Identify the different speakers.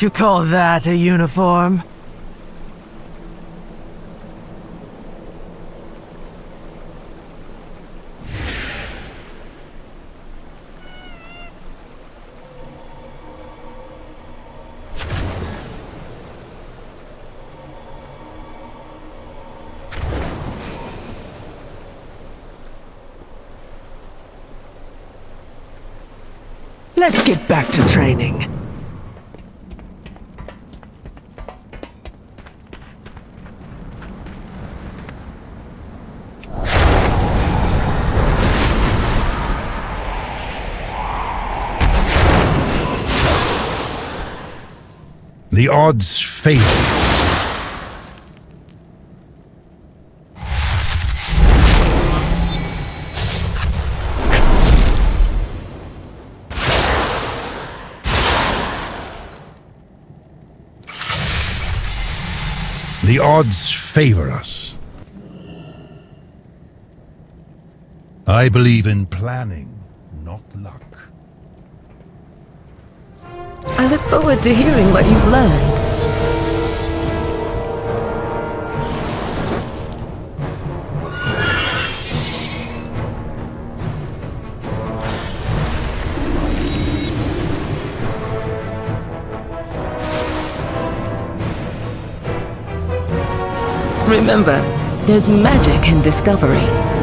Speaker 1: You call that a uniform? Let's get back to training.
Speaker 2: The odds favor. The odds favor us. I believe in planning, not luck.
Speaker 3: Look forward to hearing what you've learned. Remember, there's magic in discovery.